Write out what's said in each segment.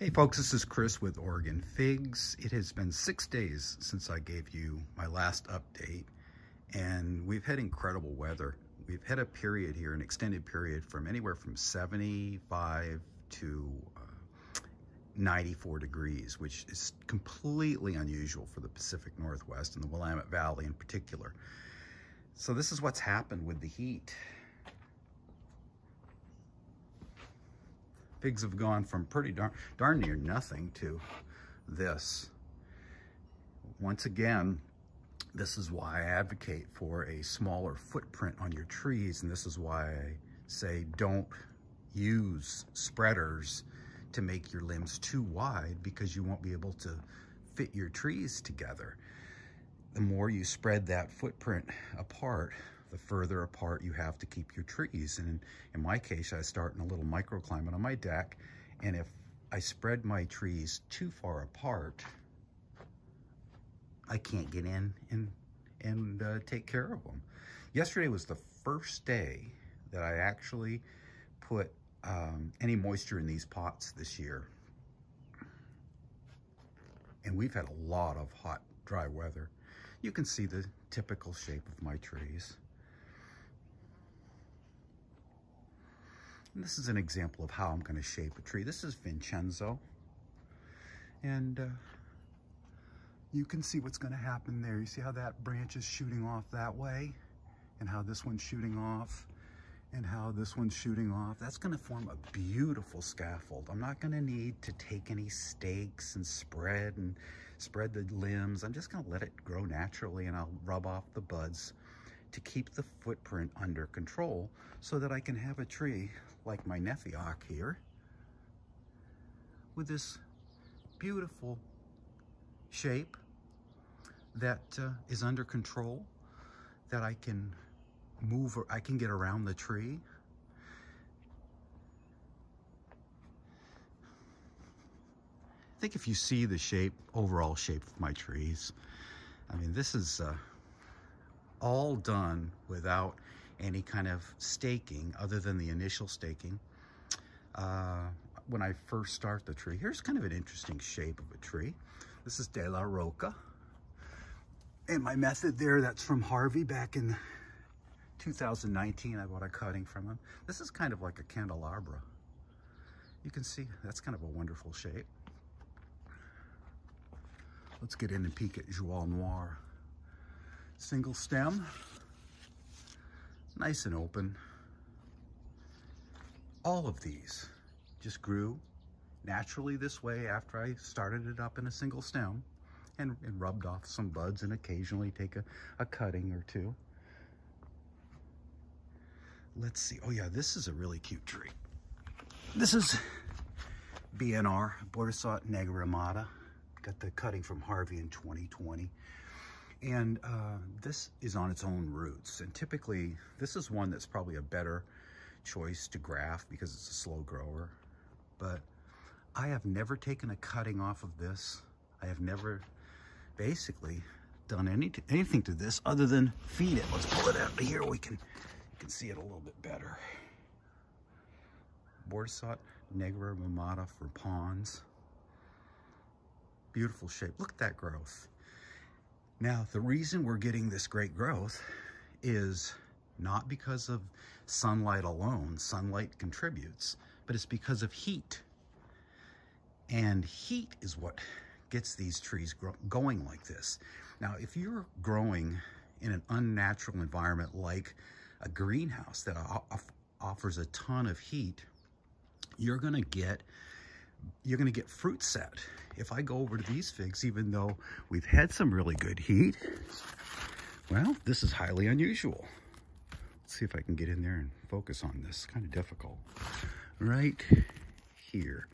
Hey folks, this is Chris with Oregon Figs. It has been six days since I gave you my last update and we've had incredible weather. We've had a period here, an extended period from anywhere from 75 to uh, 94 degrees, which is completely unusual for the Pacific Northwest and the Willamette Valley in particular. So this is what's happened with the heat. Figs have gone from pretty darn, darn near nothing to this. Once again, this is why I advocate for a smaller footprint on your trees, and this is why I say don't use spreaders to make your limbs too wide because you won't be able to fit your trees together. The more you spread that footprint apart, the further apart you have to keep your trees. And in my case, I start in a little microclimate on my deck. And if I spread my trees too far apart, I can't get in and, and uh, take care of them. Yesterday was the first day that I actually put um, any moisture in these pots this year. And we've had a lot of hot, dry weather. You can see the typical shape of my trees. And this is an example of how I'm going to shape a tree. This is Vincenzo. And uh, you can see what's going to happen there. You see how that branch is shooting off that way? And how this one's shooting off? And how this one's shooting off? That's going to form a beautiful scaffold. I'm not going to need to take any stakes and spread and spread the limbs. I'm just going to let it grow naturally and I'll rub off the buds to keep the footprint under control so that I can have a tree like my Nephioc here with this beautiful shape that uh, is under control that I can move or I can get around the tree. I think if you see the shape, overall shape of my trees, I mean, this is uh, all done without any kind of staking other than the initial staking. Uh, when I first start the tree, here's kind of an interesting shape of a tree. This is De La Roca. And my method there, that's from Harvey back in 2019. I bought a cutting from him. This is kind of like a candelabra. You can see that's kind of a wonderful shape. Let's get in and peek at Joie Noir. Single stem nice and open. All of these just grew naturally this way after I started it up in a single stem and, and rubbed off some buds and occasionally take a, a cutting or two. Let's see. Oh yeah, this is a really cute tree. This is BNR, Bordissot Negra Got the cutting from Harvey in 2020. And uh, this is on its own roots. And typically, this is one that's probably a better choice to graft because it's a slow grower. But I have never taken a cutting off of this. I have never basically done any anything to this other than feed it. Let's pull it out of here. We can, you can see it a little bit better. Bordissot Negra Mamata for ponds. Beautiful shape. Look at that growth. Now, the reason we're getting this great growth is not because of sunlight alone. Sunlight contributes, but it's because of heat. And heat is what gets these trees going like this. Now, if you're growing in an unnatural environment like a greenhouse that offers a ton of heat, you're gonna get you're gonna get fruit set if I go over to these figs, even though we've had some really good heat, well, this is highly unusual. Let's see if I can get in there and focus on this. kind of difficult. Right here.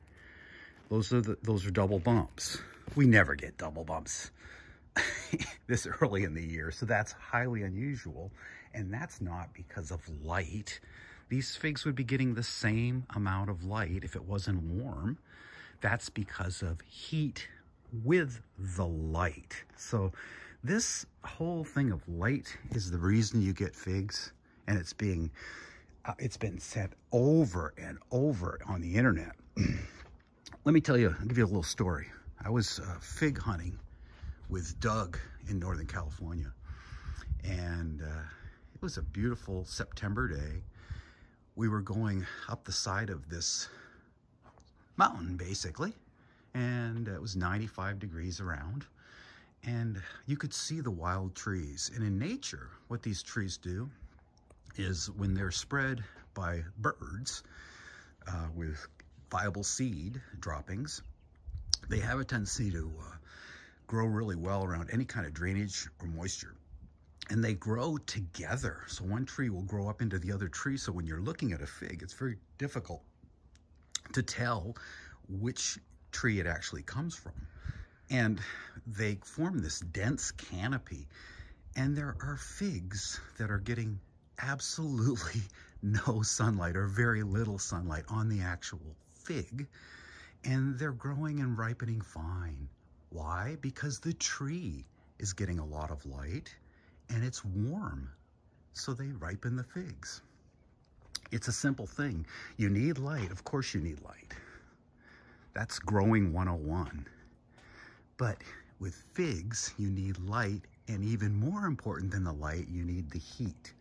Those are the, those are double bumps. We never get double bumps this early in the year, so that's highly unusual. And that's not because of light. These figs would be getting the same amount of light if it wasn't warm. That's because of heat with the light. So this whole thing of light is the reason you get figs and it's being, uh, it's been said over and over on the internet. let me tell you, I'll give you a little story. I was uh, fig hunting with Doug in Northern California. And uh, it was a beautiful September day. We were going up the side of this mountain, basically. And it was 95 degrees around. And you could see the wild trees. And in nature, what these trees do is when they're spread by birds uh, with viable seed droppings, they have a tendency to uh, grow really well around any kind of drainage or moisture. And they grow together. So one tree will grow up into the other tree. So when you're looking at a fig, it's very difficult to tell which tree it actually comes from. And they form this dense canopy. And there are figs that are getting absolutely no sunlight or very little sunlight on the actual fig. And they're growing and ripening fine. Why? Because the tree is getting a lot of light and it's warm. So they ripen the figs. It's a simple thing. You need light. Of course you need light. That's growing 101. But with figs, you need light. And even more important than the light, you need the heat.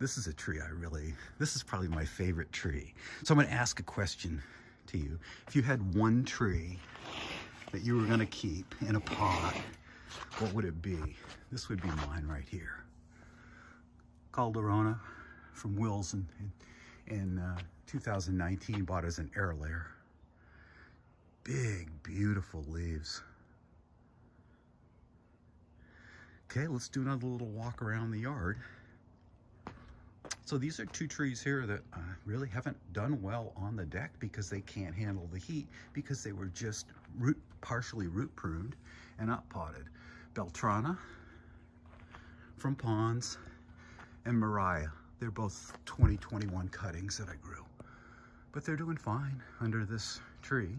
This is a tree I really, this is probably my favorite tree. So I'm going to ask a question to you. If you had one tree that you were going to keep in a pot, what would it be? This would be mine right here. Calderona from Wills in, in, in uh, 2019, bought as an air layer. Big, beautiful leaves. Okay, let's do another little walk around the yard. So these are two trees here that uh, really haven't done well on the deck because they can't handle the heat because they were just root, partially root pruned and up potted. Beltrana from Ponds and Mariah. They're both 2021 cuttings that I grew. But they're doing fine under this tree.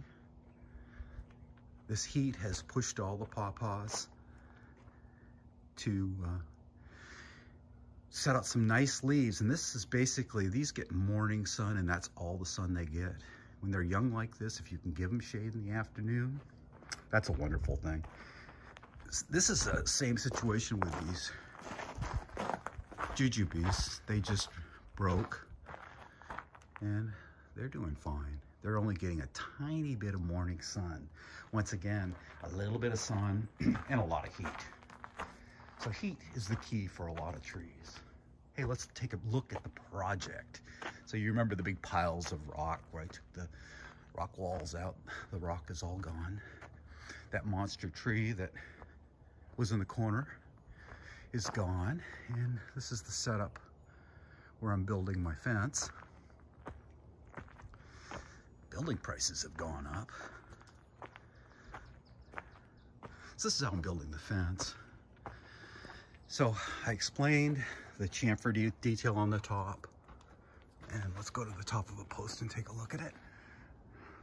This heat has pushed all the pawpaws to uh, set out some nice leaves. And this is basically, these get morning sun and that's all the sun they get. When they're young like this, if you can give them shade in the afternoon, that's a wonderful thing. This is the same situation with these jujubes. They just broke and they're doing fine. They're only getting a tiny bit of morning sun. Once again, a little bit of sun and a lot of heat. So heat is the key for a lot of trees. Hey, let's take a look at the project. So you remember the big piles of rock where I took the rock walls out. The rock is all gone. That monster tree that was in the corner is gone. And this is the setup where I'm building my fence. Building prices have gone up. So this is how I'm building the fence. So I explained the chamfer de detail on the top. And let's go to the top of a post and take a look at it.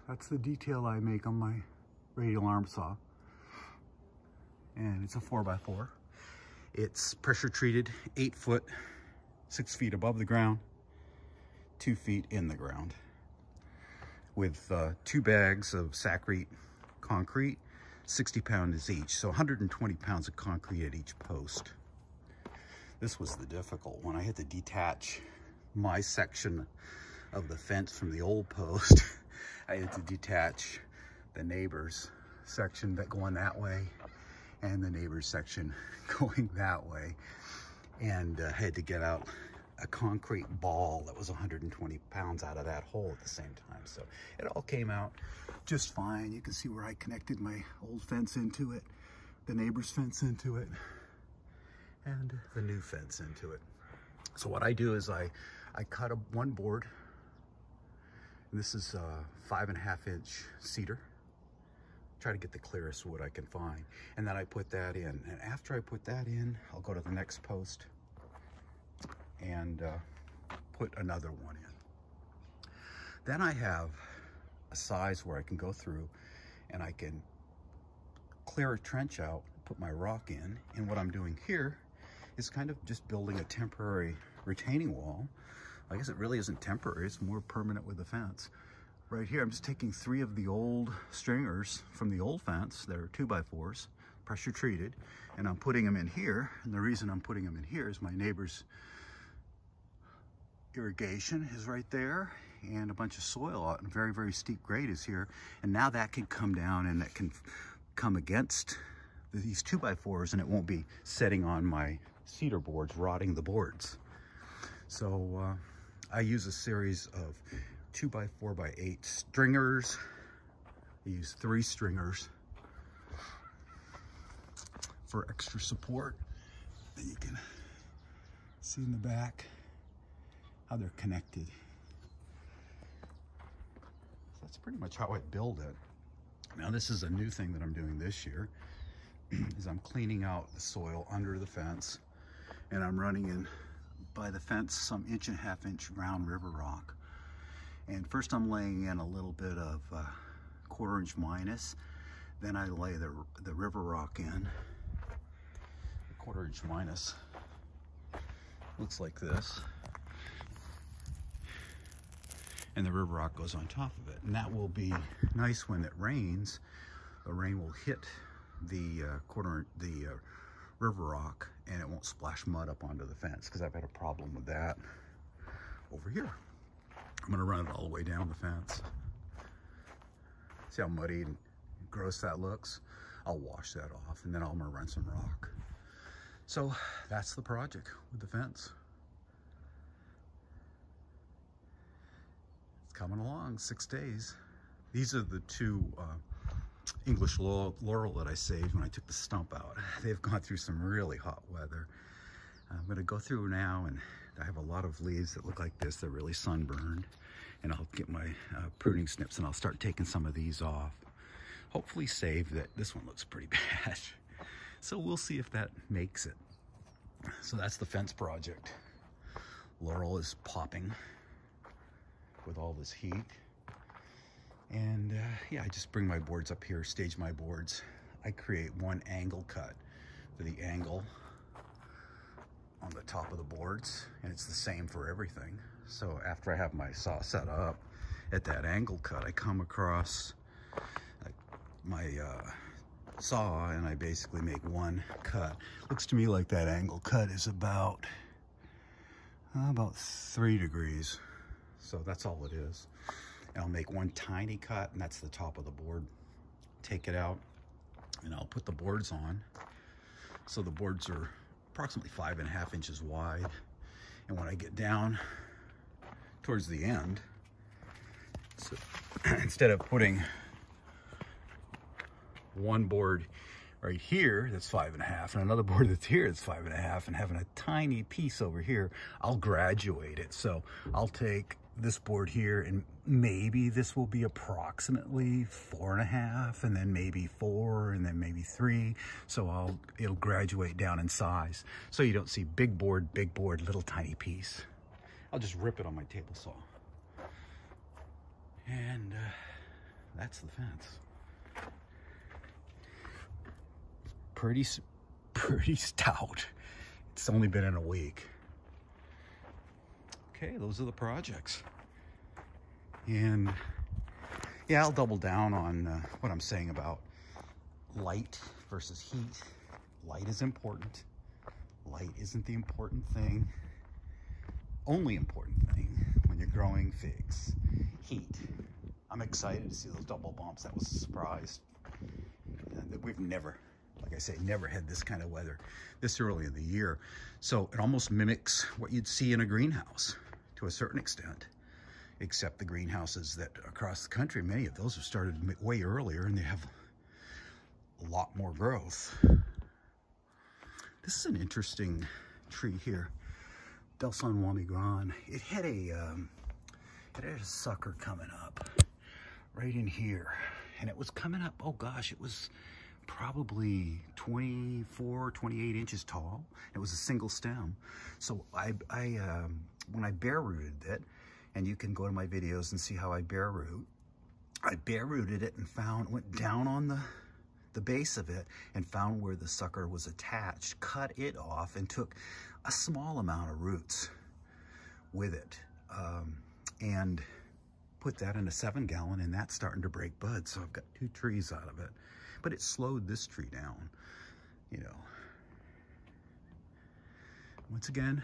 That's the detail I make on my radial arm saw. And it's a 4x4. It's pressure treated, 8 foot, 6 feet above the ground, 2 feet in the ground. With uh, two bags of Sakrete concrete, 60 pounds each. So 120 pounds of concrete at each post. This was the difficult one. I had to detach my section of the fence from the old post. I had to detach the neighbor's section that going that way and the neighbor's section going that way. And uh, had to get out a concrete ball that was 120 pounds out of that hole at the same time. So it all came out just fine. You can see where I connected my old fence into it, the neighbor's fence into it and the new fence into it. So what I do is I, I cut a, one board, and this is a five and a half inch cedar. Try to get the clearest wood I can find. And then I put that in. And after I put that in, I'll go to the next post and uh, put another one in. Then I have a size where I can go through and I can clear a trench out, put my rock in. And what I'm doing here is kind of just building a temporary retaining wall. I guess it really isn't temporary, it's more permanent with the fence. right here, I'm just taking three of the old stringers from the old fence. They're two by fours, pressure treated, and I'm putting them in here. And the reason I'm putting them in here is my neighbor's irrigation is right there and a bunch of soil out and very, very steep grade is here. And now that can come down and that can come against these two by fours and it won't be setting on my cedar boards, rotting the boards. So uh, I use a series of two by four by eight stringers. I use three stringers for extra support. And you can see in the back how they're connected. That's pretty much how I build it. Now this is a new thing that I'm doing this year is I'm cleaning out the soil under the fence and I'm running in by the fence some inch and a half inch round river rock. And first I'm laying in a little bit of uh, quarter inch minus, then I lay the, the river rock in. The quarter inch minus looks like this. And the river rock goes on top of it. And that will be nice when it rains. The rain will hit the uh, quarter, the uh, river rock and it won't splash mud up onto the fence because I've had a problem with that over here. I'm gonna run it all the way down the fence. See how muddy and gross that looks? I'll wash that off and then I'm gonna run some rock. So that's the project with the fence. It's coming along, six days. These are the two uh, English laurel that I saved when I took the stump out. They've gone through some really hot weather. I'm gonna go through now and I have a lot of leaves that look like this. They're really sunburned. And I'll get my uh, pruning snips and I'll start taking some of these off. Hopefully save that. This one looks pretty bad. So we'll see if that makes it. So that's the fence project. Laurel is popping with all this heat. And uh, yeah, I just bring my boards up here, stage my boards. I create one angle cut for the angle on the top of the boards, and it's the same for everything. So after I have my saw set up at that angle cut, I come across my uh, saw and I basically make one cut. Looks to me like that angle cut is about, uh, about three degrees. So that's all it is. I'll make one tiny cut and that's the top of the board. Take it out and I'll put the boards on. So the boards are approximately five and a half inches wide. And when I get down towards the end, so instead of putting one board right here that's five and a half and another board that's here that's five and a half and having a tiny piece over here, I'll graduate it. So I'll take this board here and maybe this will be approximately four and a half and then maybe four and then maybe three. So I'll, it'll graduate down in size. So you don't see big board, big board, little tiny piece. I'll just rip it on my table saw. And uh, that's the fence. Pretty, pretty stout. It's only been in a week okay, those are the projects. And yeah, I'll double down on uh, what I'm saying about light versus heat. Light is important. Light isn't the important thing. Only important thing when you're growing figs. Heat. I'm excited to see those double bumps. That was a surprise. That we've never, like I say, never had this kind of weather this early in the year. So it almost mimics what you'd see in a greenhouse to a certain extent, except the greenhouses that across the country, many of those have started way earlier and they have a lot more growth. This is an interesting tree here, Del Delson Wamigran. It had a, um, it had a sucker coming up right in here. And it was coming up, oh gosh, it was probably 24, 28 inches tall. It was a single stem. So I, I um, when I bare rooted it, and you can go to my videos and see how I bare root, I bare rooted it and found, went down on the, the base of it and found where the sucker was attached, cut it off and took a small amount of roots with it. Um, and put that in a seven gallon and that's starting to break buds. So I've got two trees out of it. But it slowed this tree down, you know. Once again,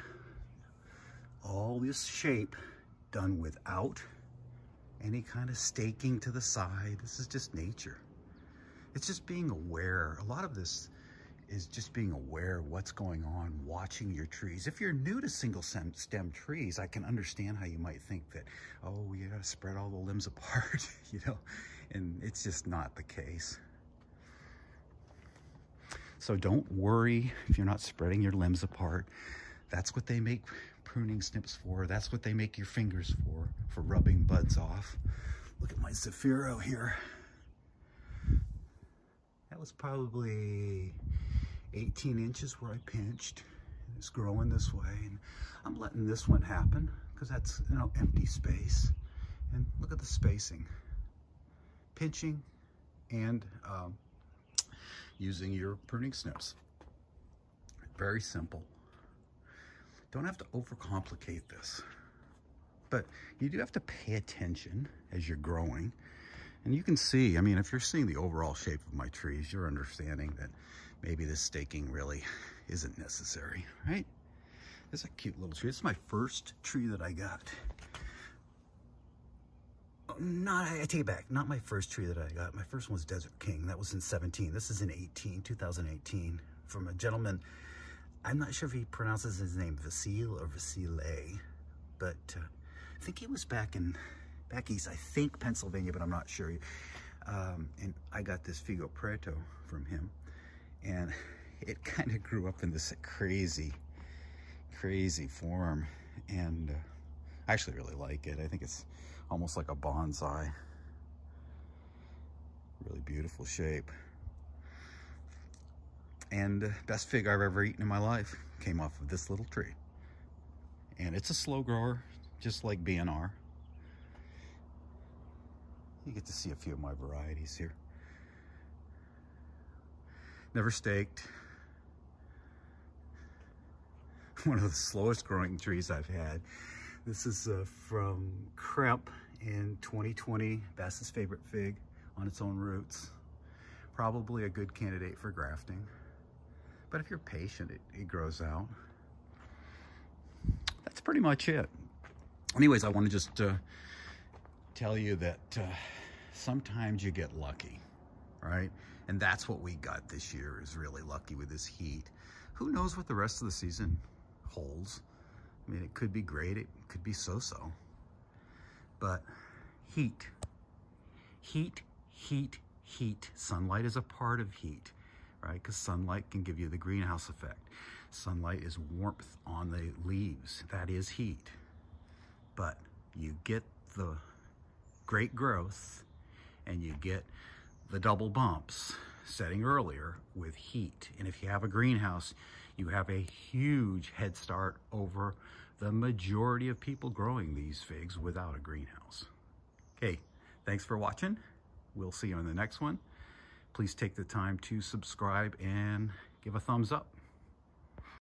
all this shape done without any kind of staking to the side. This is just nature. It's just being aware. A lot of this is just being aware of what's going on, watching your trees. If you're new to single stem, trees, I can understand how you might think that, oh, you gotta spread all the limbs apart, you know, and it's just not the case. So don't worry if you're not spreading your limbs apart. That's what they make pruning snips for. That's what they make your fingers for, for rubbing buds off. Look at my Zafiro here. That was probably 18 inches where I pinched. It's growing this way. And I'm letting this one happen because that's you know empty space. And look at the spacing. Pinching and um, using your pruning snips. Very simple. Don't have to overcomplicate this. But you do have to pay attention as you're growing. And you can see, I mean, if you're seeing the overall shape of my trees, you're understanding that maybe this staking really isn't necessary, right? This is a cute little tree. This is my first tree that I got. Not, I take it back, not my first tree that I got. My first one was Desert King. That was in 17. This is in 18, 2018, from a gentleman I'm not sure if he pronounces his name Vasile or Vasile, but uh, I think he was back in back east. I think Pennsylvania, but I'm not sure. Um, and I got this Figo Preto from him, and it kind of grew up in this crazy, crazy form. And uh, I actually really like it. I think it's almost like a bonsai. Really beautiful shape. And best fig I've ever eaten in my life came off of this little tree. And it's a slow grower, just like BNR. You get to see a few of my varieties here. Never staked. One of the slowest growing trees I've had. This is uh, from Kremp in 2020, Bass's favorite fig on its own roots. Probably a good candidate for grafting. But if you're patient, it, it grows out. That's pretty much it. Anyways, I want to just uh, tell you that uh, sometimes you get lucky, right? And that's what we got this year is really lucky with this heat. Who knows what the rest of the season holds? I mean, it could be great. It could be so-so. But heat, heat, heat, heat. Sunlight is a part of heat right? Because sunlight can give you the greenhouse effect. Sunlight is warmth on the leaves. That is heat. But you get the great growth and you get the double bumps setting earlier with heat. And if you have a greenhouse, you have a huge head start over the majority of people growing these figs without a greenhouse. Okay, thanks for watching. We'll see you on the next one please take the time to subscribe and give a thumbs up.